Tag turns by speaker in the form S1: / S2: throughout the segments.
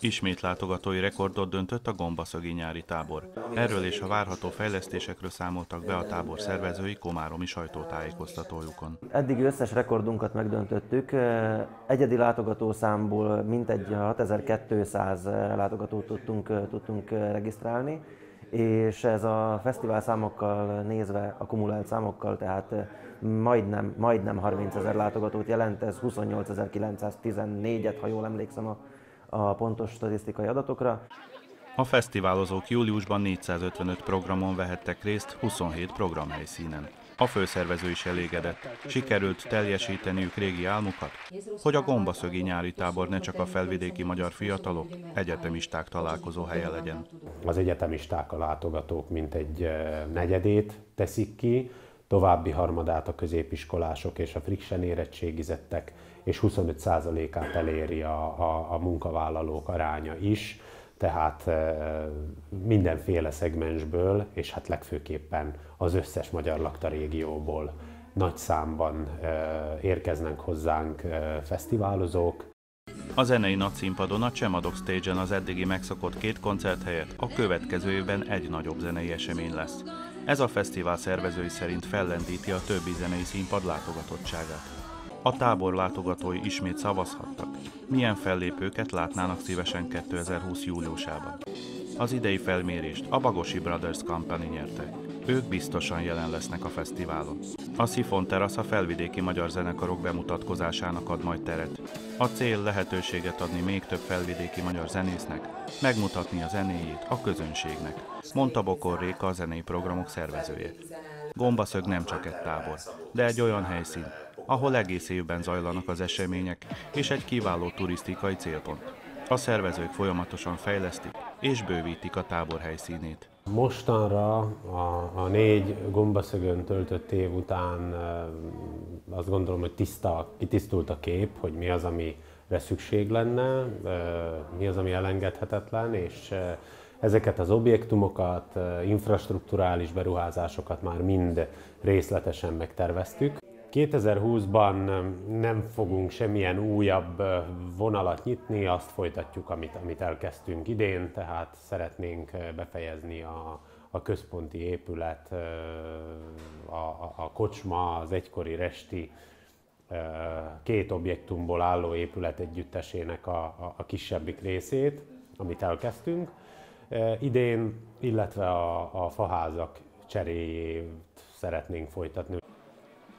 S1: Ismét látogatói rekordot döntött a Gombaszögi nyári tábor. Erről és a várható fejlesztésekről számoltak be a tábor szervezői Komáromi sajtótájékoztatójukon.
S2: Eddig összes rekordunkat megdöntöttük. Egyedi látogatószámból mintegy 6200 látogatót tudtunk, tudtunk regisztrálni, és ez a fesztivál számokkal nézve, a kumulált számokkal, tehát majdnem, majdnem 30 ezer látogatót jelent, ez 28.914-et, ha jól emlékszem a a pontos statisztikai adatokra.
S1: A fesztiválozók júliusban 455 programon vehettek részt 27 programhelyszínen. A főszervező is elégedett. Sikerült teljesíteniük régi álmukat, hogy a gombaszögi nyári tábor ne csak a felvidéki magyar fiatalok, egyetemisták találkozó helye legyen.
S3: Az egyetemisták a látogatók mint egy eh, negyedét teszik ki, további harmadát a középiskolások és a friction érettségizettek, és 25%-át eléri a, a, a munkavállalók aránya is, tehát mindenféle szegmensből, és hát legfőképpen az összes magyar lakta régióból nagy számban érkeznek hozzánk fesztiválozók.
S1: A zenei nagyszínpadon a Csemadok Stage-en az eddigi megszokott két koncert helyett a következő évben egy nagyobb zenei esemény lesz. Ez a fesztivál szervezői szerint fellendíti a többi zenei színpad látogatottságát. A tábor látogatói ismét szavazhattak, milyen fellépőket látnának szívesen 2020. júliusában. Az idei felmérést a Bagosi Brothers Company nyerte. Ők biztosan jelen lesznek a fesztiválon. A Sifon Terasz a felvidéki magyar zenekarok bemutatkozásának ad majd teret. A cél lehetőséget adni még több felvidéki magyar zenésznek, megmutatni a zenéjét a közönségnek, mondta Bokor Réka a zenei programok szervezője. Gombaszög nem csak egy tábor, de egy olyan helyszín, ahol egész évben zajlanak az események, és egy kiváló turisztikai célpont. A szervezők folyamatosan fejlesztik és bővítik a tábor helyszínét.
S3: Mostanra a, a négy gombaszögön töltött év után azt gondolom, hogy tiszta, kitisztult a kép, hogy mi az, amire szükség lenne, mi az, ami elengedhetetlen, és ezeket az objektumokat, infrastruktúrális beruházásokat már mind részletesen megterveztük. 2020-ban nem fogunk semmilyen újabb vonalat nyitni, azt folytatjuk, amit, amit elkezdtünk idén, tehát szeretnénk befejezni a, a központi épület, a, a, a kocsma, az egykori resti két objektumból álló épület együttesének a, a, a kisebbik részét, amit elkezdtünk idén, illetve a, a faházak cseréjét szeretnénk folytatni.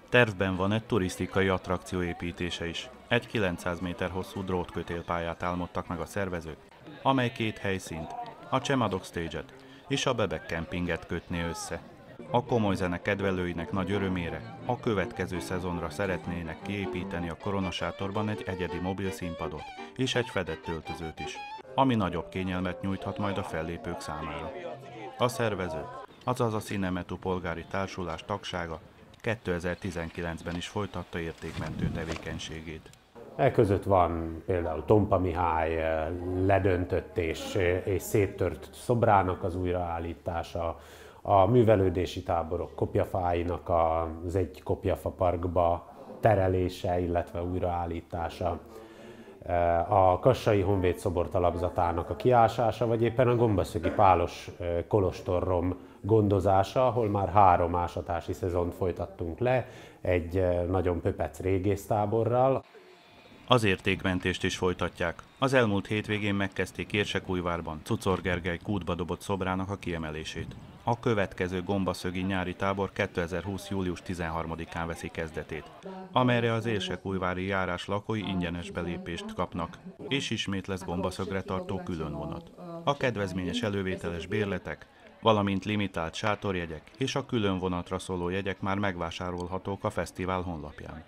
S1: Tervben van egy turisztikai attrakció építése is. Egy 900 méter hosszú drótkötélpályát álmodtak meg a szervezők, amely két helyszínt, a Csemadok Stage-et és a Bebek Campinget kötné össze. A komoly zene kedvelőinek nagy örömére a következő szezonra szeretnének kiépíteni a koronasátorban egy egyedi mobil színpadot és egy fedett töltözőt is, ami nagyobb kényelmet nyújthat majd a fellépők számára. A szervező, azaz a Cinemetu polgári társulás tagsága 2019-ben is folytatta értékmentő tevékenységét.
S3: E között van például Tompa Mihály eh, ledöntött és, eh, és széttört szobrának az újraállítása, a művelődési táborok kopjafáinak az egy kopjafa parkba terelése, illetve újraállítása, a Kassai Honvéd szobor talapzatának a kiásása, vagy éppen a Gombaszögi Pálos Kolostorrom gondozása, ahol már három ásatási szezont folytattunk le, egy eh, nagyon pöpec régésztáborral.
S1: Az értékmentést is folytatják. Az elmúlt hétvégén megkezdték Érsekújvárban Cucor Gergely kútba dobott szobrának a kiemelését. A következő gombaszögi nyári tábor 2020. július 13-án veszi kezdetét, amelyre az Érsekújvári járás lakói ingyenes belépést kapnak, és ismét lesz gombaszögre tartó külön vonat. A kedvezményes elővételes bérletek valamint limitált sátorjegyek és a külön vonatra szóló jegyek már megvásárolhatók a fesztivál honlapján.